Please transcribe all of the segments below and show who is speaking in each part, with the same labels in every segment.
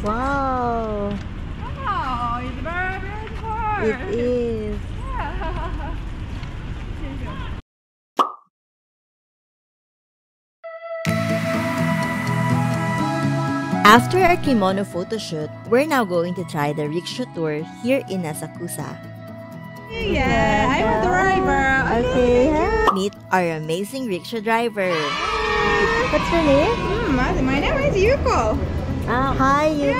Speaker 1: Wow.
Speaker 2: Oh, it's very beautiful.
Speaker 1: It is. After our kimono photo shoot, we're now going to try the rickshaw tour here in Asakusa.
Speaker 2: yeah, I'm a driver.
Speaker 1: Okay. Meet our amazing rickshaw driver. What's your name?
Speaker 2: My, my name is Yuko.
Speaker 1: Ah, hi, Yuko.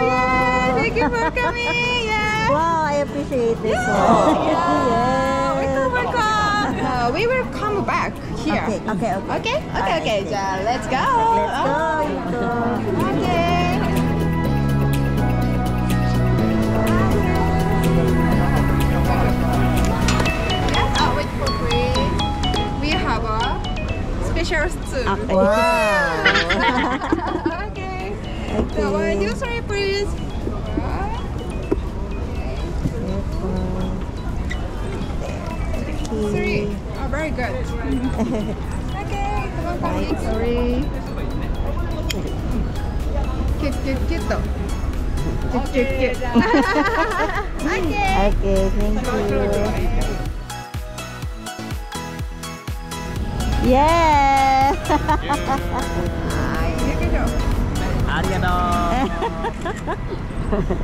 Speaker 2: Yeah, thank you for coming. Yeah.
Speaker 1: Wow, I appreciate this one.
Speaker 2: Welcome,
Speaker 1: yes.
Speaker 2: welcome. Uh, we will come back here.
Speaker 1: Okay, okay, okay.
Speaker 2: Okay, okay, okay.
Speaker 1: okay.
Speaker 2: So let's go.
Speaker 1: Let's go, Yuko.
Speaker 2: Okay. okay, come on, come on. Three. Cute, cute, cute. Cute, cute, cute. okay.
Speaker 1: Okay, thank you. Yeah.
Speaker 2: You can go.
Speaker 3: ありがとう。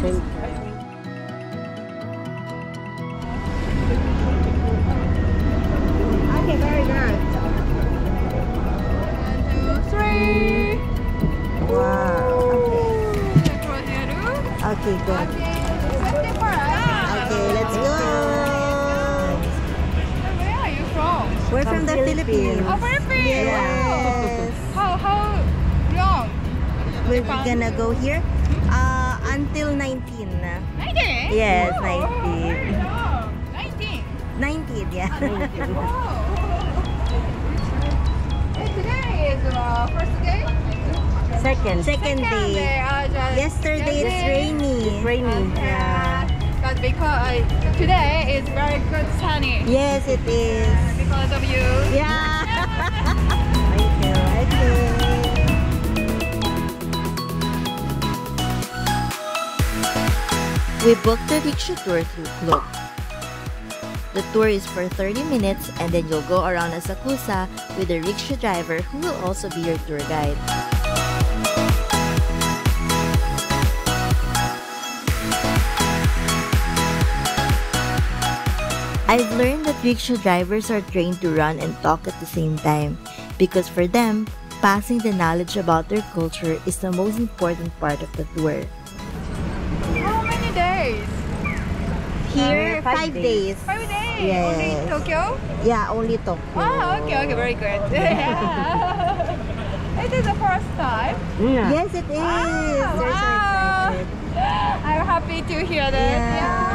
Speaker 2: Okay,
Speaker 1: Okay, good.
Speaker 2: Okay, for us.
Speaker 1: Okay, let's go.
Speaker 2: Where are you from?
Speaker 1: We're from the Philippines.
Speaker 2: Oh, Philippines.
Speaker 1: Yes.
Speaker 2: How how long?
Speaker 1: We're gonna go here uh, until 19.
Speaker 2: 19.
Speaker 1: Yes,
Speaker 2: Oh,
Speaker 1: 19.
Speaker 2: very long. 19.
Speaker 1: 19, yeah.
Speaker 2: Wow. Today is uh, first day.
Speaker 1: Second. Second
Speaker 2: Second
Speaker 1: day.
Speaker 2: uh, just-
Speaker 1: Yesterday it's
Speaker 2: yesterday.
Speaker 1: rainy. rainy.
Speaker 2: Yeah. But because uh, today is very good sunny.
Speaker 1: Yes, it is.
Speaker 2: Because of you.
Speaker 1: Yeah. Thank you. Okay. We booked the rickshaw tour through Klook. The tour is for 30 minutes and then you'll go around Asakusa with a rickshaw driver who will also be your tour guide. I've learned that rickshaw drivers are trained to run and talk at the same time because for them, passing the knowledge about their culture is the most important part of the tour.
Speaker 2: How many days?
Speaker 1: Here, five, days.
Speaker 2: Five days.
Speaker 1: Yes.
Speaker 2: Only Tokyo?
Speaker 1: Yeah, only Tokyo.
Speaker 2: Ah, okay, okay, very good. Yeah. it is the first time.
Speaker 1: Yes, it is.
Speaker 2: Ah,
Speaker 1: They're so
Speaker 2: wow.
Speaker 1: excited.
Speaker 2: I'm happy to hear that.
Speaker 1: Yeah. Meron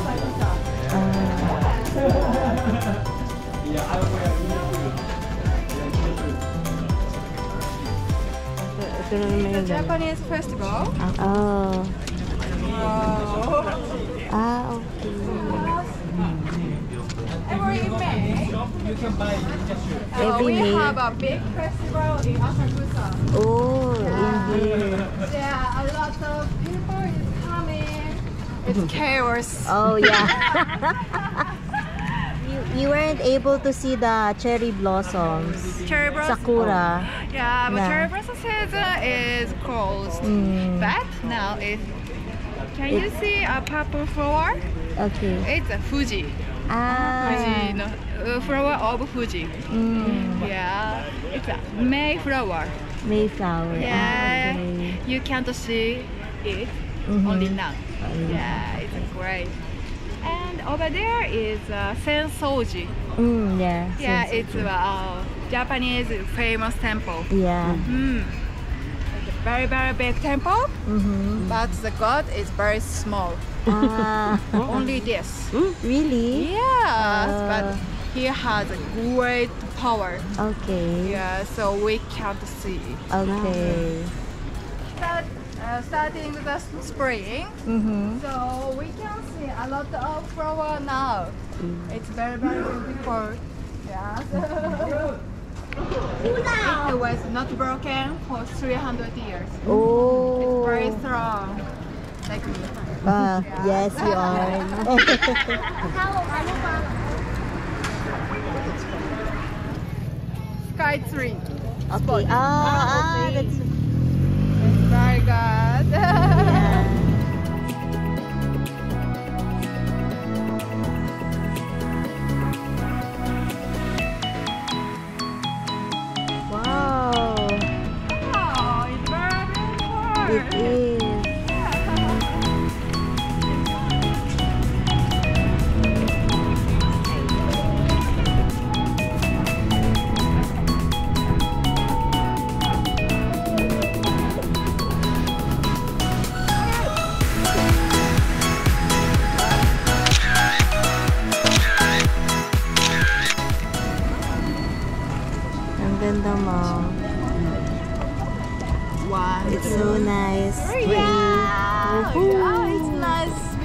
Speaker 1: Naman
Speaker 2: The Japanese festival.
Speaker 1: Oh.
Speaker 2: Wow.
Speaker 1: Ah, okay.
Speaker 2: Every May, uh,
Speaker 1: Every
Speaker 2: we
Speaker 1: May.
Speaker 2: have a big festival in Asakusa.
Speaker 1: Oh, indeed.
Speaker 2: Yeah, a lot of people is coming. It's chaos.
Speaker 1: Oh, yeah. you, weren't able to see the cherry blossoms.
Speaker 2: Cherry blossom.
Speaker 1: Sakura.
Speaker 2: Yeah, but
Speaker 1: Nah.
Speaker 2: cherry blossom season is closed.
Speaker 1: Mm.
Speaker 2: But now it. Can you see a purple flower?
Speaker 1: Okay.
Speaker 2: It's a Fuji.
Speaker 1: Ah.
Speaker 2: Fuji, no, uh, flower of Fuji.
Speaker 1: Mm.
Speaker 2: Yeah, it's a May flower.
Speaker 1: Mayflower.
Speaker 2: Yeah,
Speaker 1: Ah, okay.
Speaker 2: you can't see it
Speaker 1: Mhm.
Speaker 2: only now. Yeah, it's great. And over there is uh, Sensoji.
Speaker 1: Mm, yeah.
Speaker 2: Yeah,
Speaker 1: sensitive.
Speaker 2: it's a uh, Japanese famous temple.
Speaker 1: Yeah.
Speaker 2: Mm. very very big temple,
Speaker 1: Mm-hmm.
Speaker 2: but the god is very small.
Speaker 1: Ah,
Speaker 2: Only this.
Speaker 1: really?
Speaker 2: Yes,
Speaker 1: Ah.
Speaker 2: but he has a great power.
Speaker 1: Okay.
Speaker 2: Yeah, so we can't see.
Speaker 1: Okay.
Speaker 2: Start, uh, starting the spring,
Speaker 1: Mm-hmm.
Speaker 2: so we can see a lot of flower now. It's very very beautiful. Yes. it was not broken for 300 years.
Speaker 1: Oh.
Speaker 2: It's very strong. Like me.
Speaker 1: Ah, yes, you are.
Speaker 2: Sky tree.
Speaker 1: okay. Ah, ah, that's
Speaker 2: It's very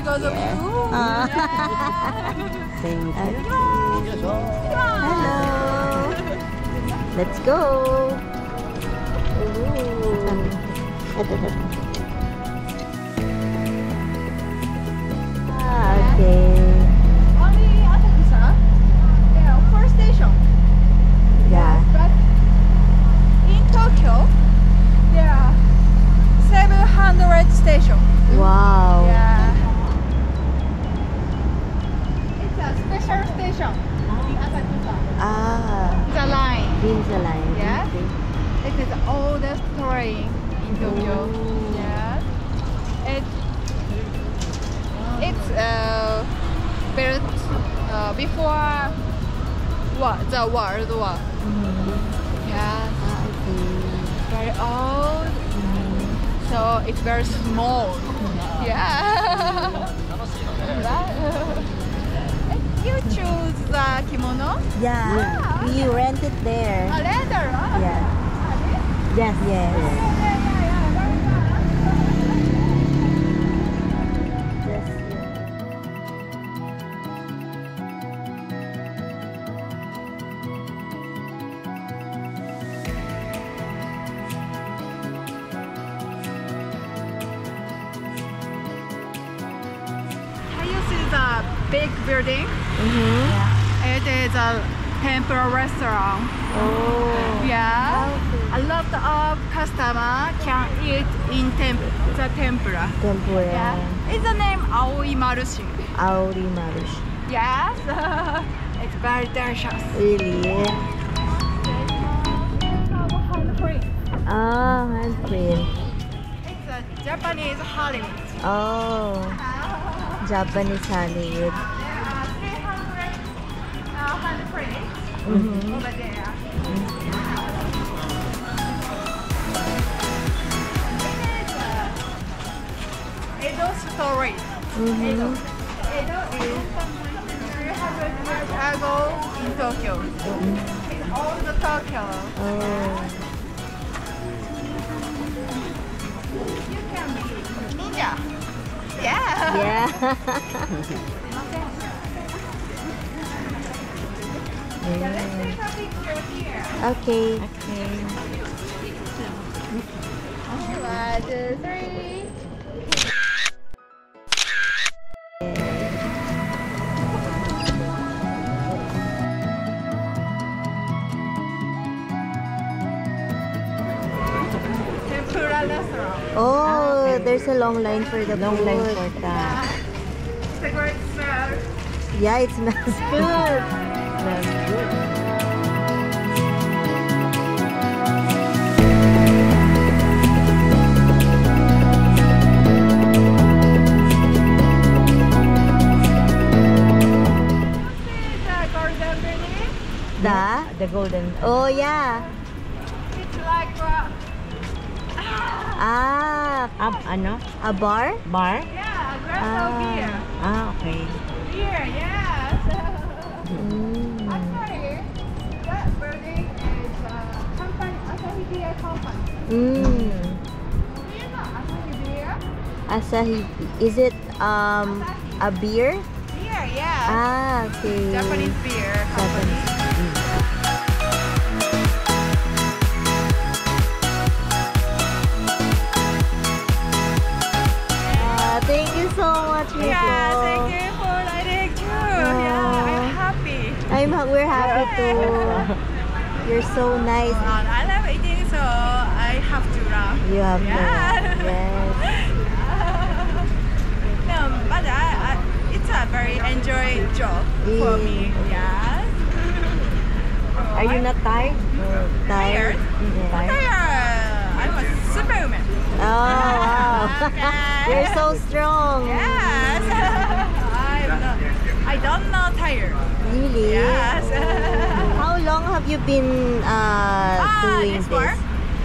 Speaker 2: because of you.
Speaker 3: Thank you.
Speaker 1: Hello. Let's go. Okay.
Speaker 2: Only Asakusa, there are four stations. Uh, before war, the World War. Yeah.
Speaker 1: Ah, okay.
Speaker 2: Very old.
Speaker 1: Mhm.
Speaker 2: So it's very small. Yeah. you choose the kimono?
Speaker 1: Yeah.
Speaker 2: Yeah.
Speaker 1: We rented there.
Speaker 2: A leather, huh?
Speaker 1: Yeah. Yes. Yes.
Speaker 2: Yeah, building?
Speaker 1: Mhm.
Speaker 2: It is a temple restaurant.
Speaker 1: Oh.
Speaker 2: Yeah. A lot of customer can eat in temp the tempura.
Speaker 1: Tempura.
Speaker 2: Yeah. It's the name Aoi Marushin.
Speaker 1: Auri Marush.
Speaker 2: Yes. it's very delicious.
Speaker 1: Really? Ah, handprint.
Speaker 2: It's a Japanese Hollywood.
Speaker 1: Oh, Japanese Hollywood.
Speaker 2: There are 300 uh, handprints
Speaker 1: Mhm.
Speaker 2: over there. It is uh, Edo story.
Speaker 1: Mhm.
Speaker 2: Edo. Edo is 300 years ago in Tokyo. It's old Tokyo.
Speaker 1: Oh.
Speaker 2: You can be ninja. Yeah.
Speaker 1: Yeah.
Speaker 2: Yeah, let's take a picture here.
Speaker 1: okay.
Speaker 2: One, two, three.
Speaker 1: Oh, there's a long line for the
Speaker 3: Long
Speaker 1: food.
Speaker 3: line for that.
Speaker 2: It's a great smell.
Speaker 1: Yeah, it smells good. Oh, yeah.
Speaker 2: It's like uh,
Speaker 1: Ah,
Speaker 3: Ab, ano?
Speaker 1: a bar?
Speaker 3: Bar?
Speaker 2: Yeah, grab
Speaker 1: Ah.
Speaker 2: some beer.
Speaker 3: Ah, okay.
Speaker 2: Beer, yes.
Speaker 1: Mm.
Speaker 2: Actually, that building is uh, company, Asahi Beer Company.
Speaker 1: Mm.
Speaker 2: Do you know Asahi Beer?
Speaker 1: Asahi. Is it um a beer?
Speaker 2: Beer, yeah.
Speaker 1: Ah, okay.
Speaker 2: Japanese beer company.
Speaker 1: Ah, You're so nice.
Speaker 2: Oh and I love eating, so I have to laugh.
Speaker 1: You have to.
Speaker 2: Yeah.
Speaker 1: Yes.
Speaker 2: no, but I, I, it's a very enjoy job for me. Yes.
Speaker 1: Are you not tired?
Speaker 2: Tired?
Speaker 1: Yeah.
Speaker 2: Tired. Mm-hmm. I'm a superwoman.
Speaker 1: Oh wow!
Speaker 2: Okay.
Speaker 1: You're so strong.
Speaker 2: Yes. I'm not, I don't know tired.
Speaker 1: Really?
Speaker 2: Yes.
Speaker 1: Long have you been uh,
Speaker 2: Ah,
Speaker 1: doing
Speaker 2: this work?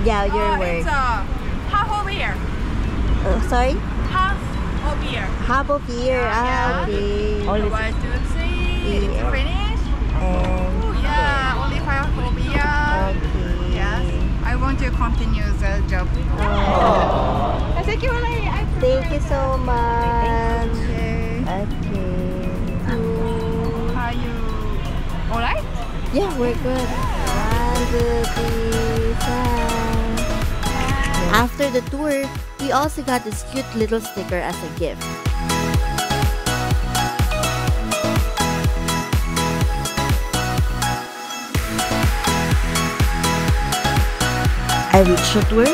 Speaker 1: Yeah, your
Speaker 2: oh,
Speaker 1: work.
Speaker 2: It's a half of year.
Speaker 1: Uh, sorry?
Speaker 2: Half of year.
Speaker 1: Half of year.
Speaker 2: Yeah,
Speaker 1: Ah,
Speaker 2: yeah.
Speaker 1: okay.
Speaker 3: Only
Speaker 2: One, two, three.
Speaker 1: Yeah.
Speaker 2: finished.
Speaker 1: And
Speaker 2: Oh, yeah, only five of year.
Speaker 1: okay.
Speaker 2: Yes. I want to continue the job.
Speaker 1: Oh.
Speaker 2: Thank you, Lay. I
Speaker 1: Thank you so much. We're good. After the tour, we also got this cute little sticker as a gift. I reached a tour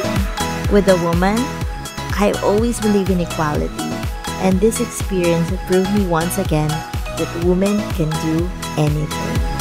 Speaker 1: with a woman. I always believe in equality, and this experience proved me once again that women can do anything.